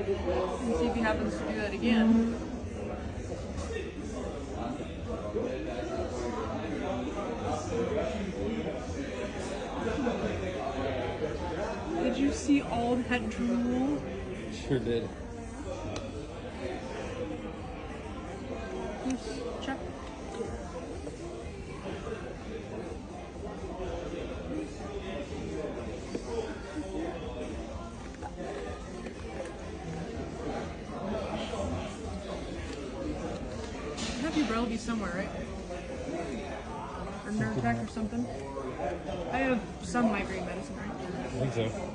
And see if he happens to do that again. Did you see all that drool? Sure did. Check. Matthew be somewhere, right? Or nerve attack or something. I have some migraine medicine, right? I think so.